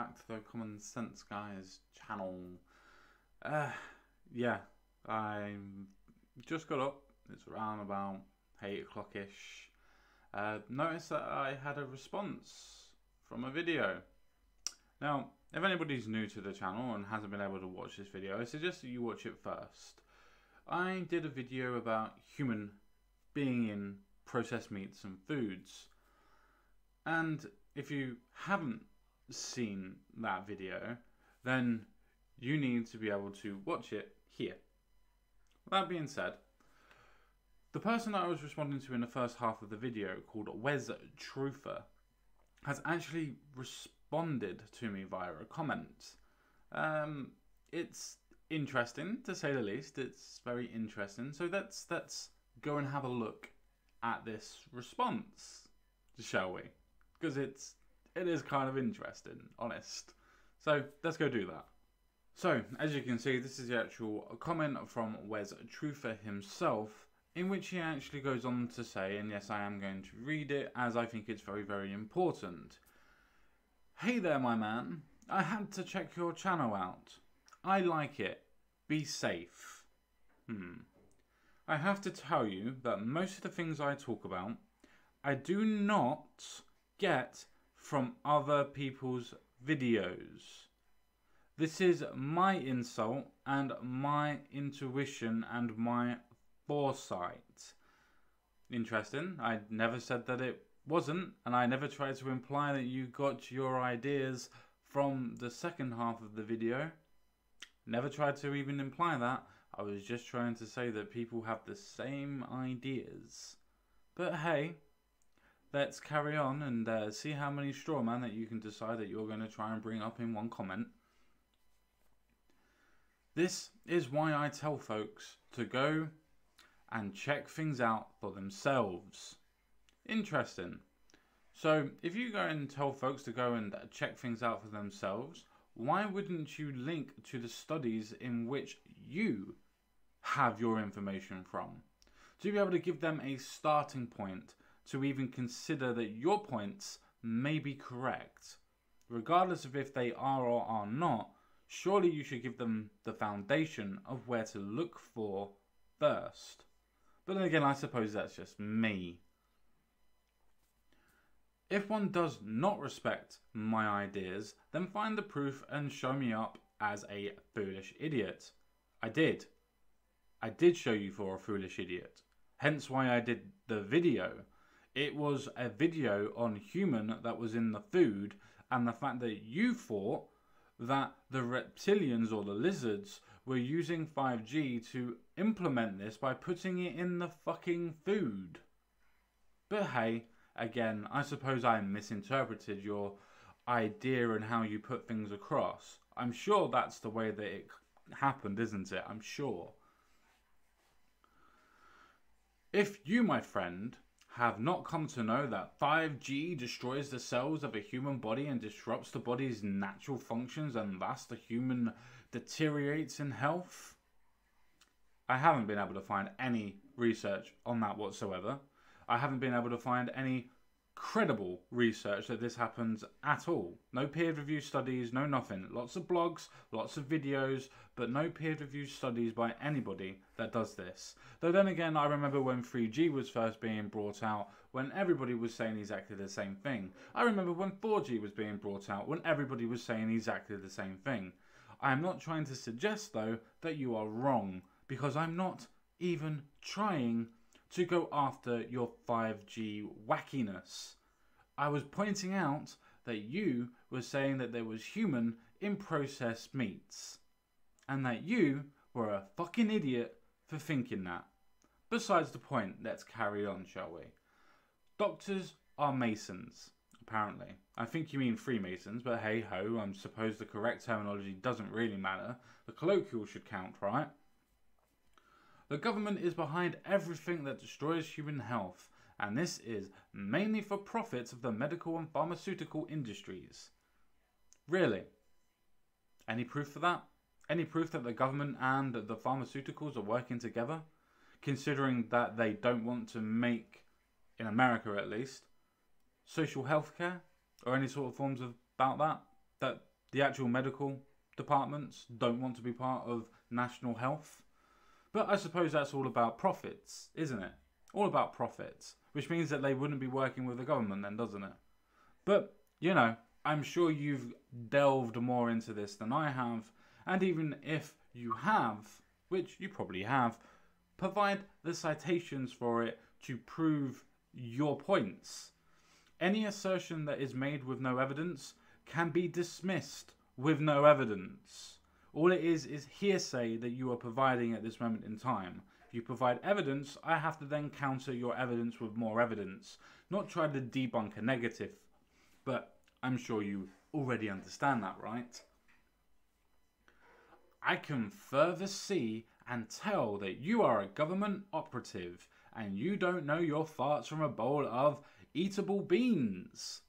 back to the Common Sense Guys channel. Uh, yeah, I just got up. It's around about 8 o'clock ish. Uh, noticed that I had a response from a video. Now, if anybody's new to the channel and hasn't been able to watch this video, I suggest that you watch it first. I did a video about human being in processed meats and foods. And if you haven't seen that video, then you need to be able to watch it here. That being said, the person that I was responding to in the first half of the video, called Wes Truther, has actually responded to me via a comment. Um, it's interesting to say the least. It's very interesting. So let's let's go and have a look at this response, shall we? Because it's it is kind of interesting, honest. So let's go do that. So, as you can see, this is the actual comment from Wes Truther himself, in which he actually goes on to say, and yes, I am going to read it as I think it's very, very important. Hey there, my man. I had to check your channel out. I like it. Be safe. Hmm. I have to tell you that most of the things I talk about, I do not get from other people's videos. This is my insult and my intuition and my foresight. Interesting. I never said that it wasn't, and I never tried to imply that you got your ideas from the second half of the video. Never tried to even imply that. I was just trying to say that people have the same ideas. But hey, let's carry on and uh, see how many straw man that you can decide that you're going to try and bring up in one comment. This is why I tell folks to go and check things out for themselves. Interesting. So, if you go and tell folks to go and check things out for themselves, why wouldn't you link to the studies in which you have your information from? To be able to give them a starting point to even consider that your points may be correct. Regardless of if they are or are not, surely you should give them the foundation of where to look for first. But then again, I suppose that's just me. If one does not respect my ideas, then find the proof and show me up as a foolish idiot. I did. I did show you for a foolish idiot. Hence why I did the video. It was a video on human that was in the food and the fact that you thought that the reptilians or the lizards were using 5G to implement this by putting it in the fucking food. But hey, again, I suppose I misinterpreted your idea and how you put things across. I'm sure that's the way that it happened, isn't it? I'm sure. If you, my friend, have not come to know that 5G destroys the cells of a human body and disrupts the body's natural functions and thus the human deteriorates in health? I haven't been able to find any research on that whatsoever. I haven't been able to find any credible research that this happens at all. No peer reviewed studies, no nothing. Lots of blogs, lots of videos, but no peer reviewed studies by anybody that does this. Though then again, I remember when 3G was first being brought out, when everybody was saying exactly the same thing. I remember when 4G was being brought out, when everybody was saying exactly the same thing. I am not trying to suggest, though, that you are wrong, because I'm not even trying to go after your 5G wackiness. I was pointing out that you were saying that there was human in processed meats, and that you were a fucking idiot for thinking that. Besides the point, let's carry on, shall we? Doctors are masons, apparently. I think you mean Freemasons, but hey ho, I'm suppose the correct terminology doesn't really matter. The colloquial should count, right? The government is behind everything that destroys human health, and this is mainly for profits of the medical and pharmaceutical industries. Really? Any proof for that? Any proof that the government and the pharmaceuticals are working together? Considering that they don't want to make, in America at least, social health care or any sort of forms of, about that? That the actual medical departments don't want to be part of national health. But I suppose that's all about profits, isn't it? All about profits, which means that they wouldn't be working with the government then, doesn't it? But, you know, I'm sure you've delved more into this than I have, and even if you have, which you probably have, provide the citations for it to prove your points. Any assertion that is made with no evidence can be dismissed with no evidence. All it is is hearsay that you are providing at this moment in time. If you provide evidence, I have to then counter your evidence with more evidence, not try to debunk a negative. But I'm sure you already understand that, right? I can further see and tell that you are a government operative and you don't know your farts from a bowl of eatable beans.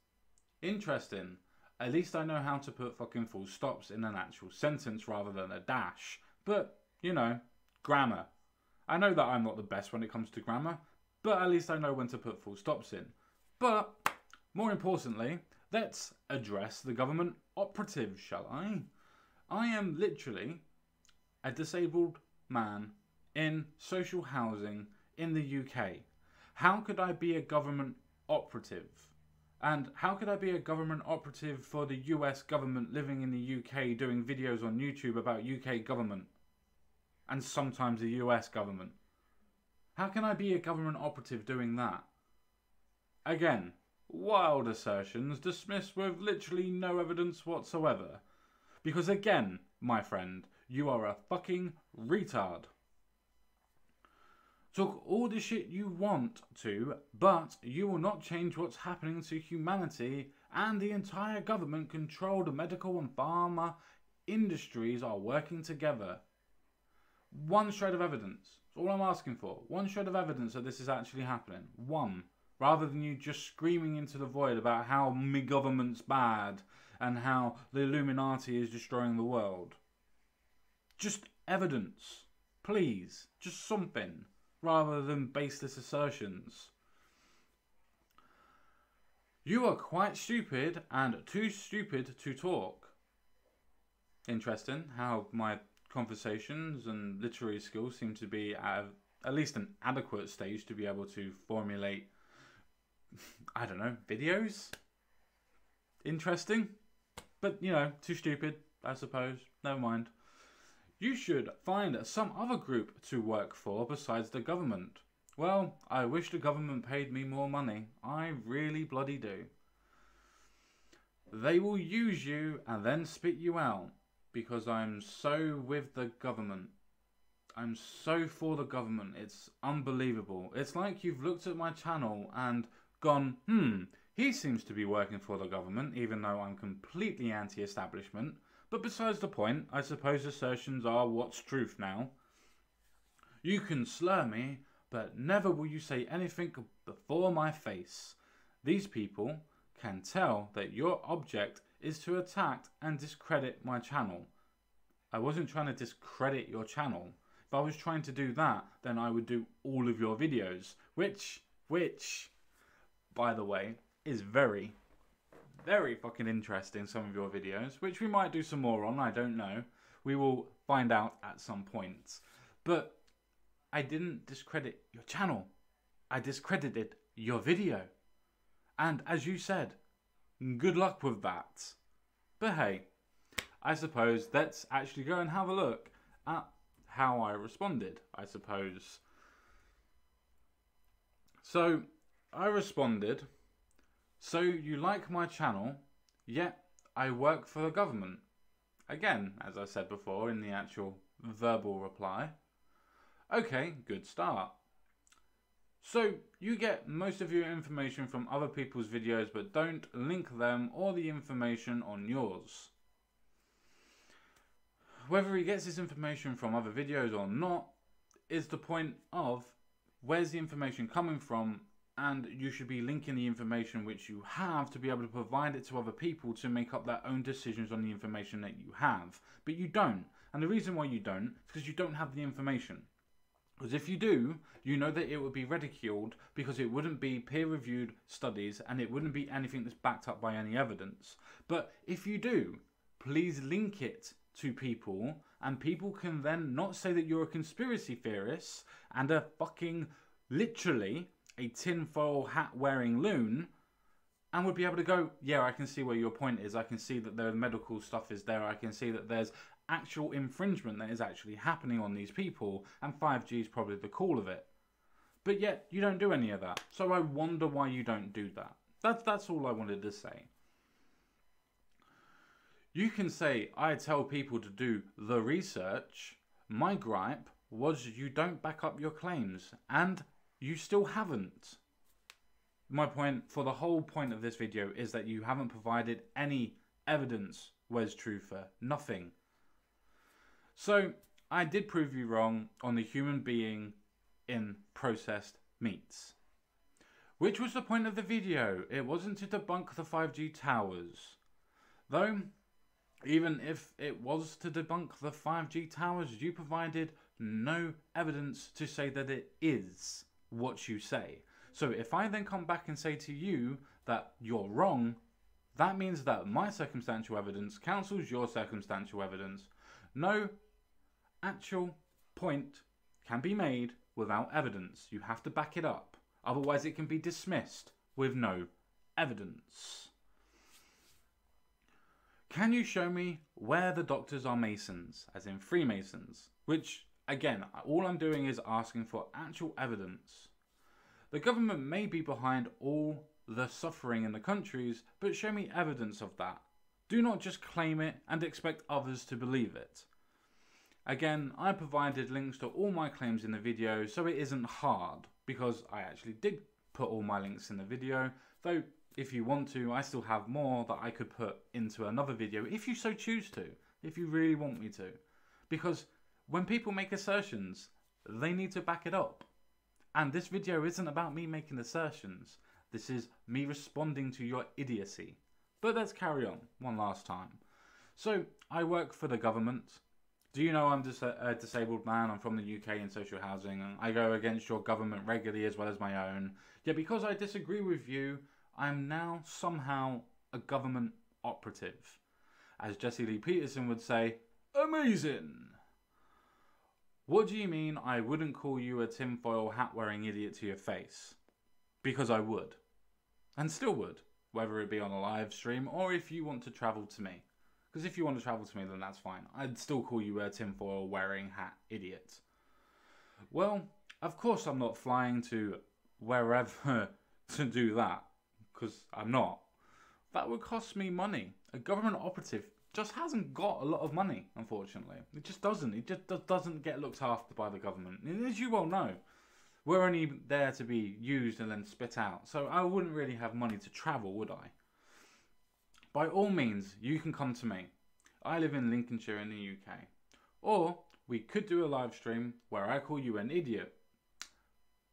Interesting. At least I know how to put fucking full stops in an actual sentence rather than a dash. But, you know, grammar. I know that I'm not the best when it comes to grammar, but at least I know when to put full stops in. But, more importantly, let's address the government operative, shall I? I am literally a disabled man in social housing in the UK. How could I be a government operative? And how could I be a government operative for the US government living in the UK doing videos on YouTube about UK government? And sometimes the US government? How can I be a government operative doing that? Again, wild assertions dismissed with literally no evidence whatsoever. Because again, my friend, you are a fucking retard. Talk all the shit you want to, but you will not change what's happening to humanity and the entire government controlled medical and pharma industries are working together. One shred of evidence. That's all I'm asking for. One shred of evidence that this is actually happening. One. Rather than you just screaming into the void about how me government's bad and how the Illuminati is destroying the world. Just evidence. Please. Just something rather than baseless assertions. You are quite stupid and too stupid to talk. Interesting how my conversations and literary skills seem to be at at least an adequate stage to be able to formulate, I don't know, videos? Interesting. But, you know, too stupid, I suppose. Never mind. You should find some other group to work for besides the government. Well, I wish the government paid me more money. I really bloody do. They will use you and then spit you out because I'm so with the government. I'm so for the government. It's unbelievable. It's like you've looked at my channel and gone, hmm, he seems to be working for the government, even though I'm completely anti establishment. But besides the point, I suppose assertions are what's truth now. You can slur me, but never will you say anything before my face. These people can tell that your object is to attack and discredit my channel. I wasn't trying to discredit your channel. If I was trying to do that, then I would do all of your videos, which, which, by the way, is very, very fucking interesting, some of your videos, which we might do some more on, I don't know. We will find out at some point. But I didn't discredit your channel. I discredited your video. And as you said, good luck with that. But hey, I suppose let's actually go and have a look at how I responded, I suppose. So, I responded so you like my channel, yet I work for the government. Again, as I said before in the actual verbal reply. Okay, good start. So you get most of your information from other people's videos but don't link them or the information on yours. Whether he gets his information from other videos or not is the point of where's the information coming from and you should be linking the information which you have to be able to provide it to other people to make up their own decisions on the information that you have. But you don't. And the reason why you don't is because you don't have the information. Because if you do, you know that it would be ridiculed because it wouldn't be peer reviewed studies and it wouldn't be anything that's backed up by any evidence. But if you do, please link it to people, and people can then not say that you're a conspiracy theorist and a fucking literally a tinfoil hat wearing loon and would be able to go, yeah, I can see where your point is. I can see that the medical stuff is there. I can see that there's actual infringement that is actually happening on these people, and 5G is probably the call of it. But yet, you don't do any of that. So I wonder why you don't do that. That's, that's all I wanted to say. You can say, I tell people to do the research. My gripe was you don't back up your claims, and you still haven't. My point for the whole point of this video is that you haven't provided any evidence, Wes Truther. Nothing. So, I did prove you wrong on the human being in processed meats. Which was the point of the video. It wasn't to debunk the 5G towers. Though, even if it was to debunk the 5G towers, you provided no evidence to say that it is what you say. So if I then come back and say to you that you're wrong, that means that my circumstantial evidence cancels your circumstantial evidence. No actual point can be made without evidence. You have to back it up. Otherwise, it can be dismissed with no evidence. Can you show me where the doctors are Masons, as in Freemasons? Which, again, all I'm doing is asking for actual evidence. The government may be behind all the suffering in the countries, but show me evidence of that. Do not just claim it and expect others to believe it. Again, I provided links to all my claims in the video, so it isn't hard, because I actually did put all my links in the video, though if you want to, I still have more that I could put into another video, if you so choose to, if you really want me to. Because when people make assertions, they need to back it up. And this video isn't about me making assertions. This is me responding to your idiocy. But let's carry on one last time. So, I work for the government. Do you know I'm just a, disabled man? I'm from the UK in social housing. And I go against your government regularly as well as my own. Yet because I disagree with you, I'm now somehow a government operative. As Jesse Lee Peterson would say, amazing! What do you mean I wouldn't call you a tinfoil hat wearing idiot to your face? Because I would. And still would, whether it be on a live stream or if you want to travel to me. Because if you want to travel to me, then that's fine. I'd still call you a tinfoil wearing hat idiot. Well, of course I'm not flying to wherever to do that, because I'm not. That would cost me money. A government operative just hasn't got a lot of money, unfortunately. It just doesn't. It just doesn't get looked after by the government. And as you well know, we're only there to be used and then spit out. So I wouldn't really have money to travel, would I? By all means, you can come to me. I live in Lincolnshire in the UK. Or we could do a live stream where I call you an idiot.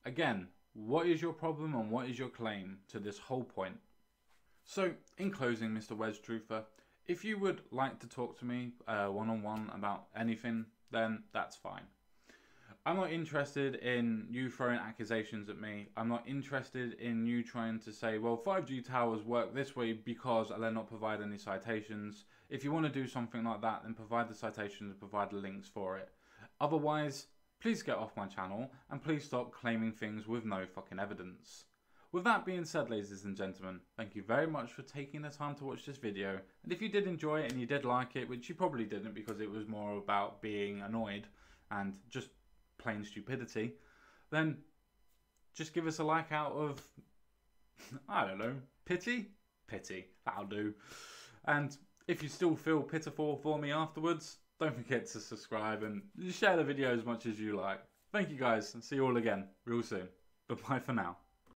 Again, what is your problem and what is your claim to this whole point? So, in closing, Mr. Wes Truther, if you would like to talk to me one on one about anything, then that's fine. I'm not interested in you throwing accusations at me. I'm not interested in you trying to say, well, 5G towers work this way because they're not provide any citations. If you want to do something like that, then provide the citations and provide the links for it. Otherwise, please get off my channel and please stop claiming things with no fucking evidence. With that being said, ladies and gentlemen, thank you very much for taking the time to watch this video. And if you did enjoy it and you did like it, which you probably didn't because it was more about being annoyed and just plain stupidity, then just give us a like out of, I don't know, pity? Pity, that'll do. And if you still feel pitiful for me afterwards, don't forget to subscribe and share the video as much as you like. Thank you guys and see you all again real soon. Bye bye for now.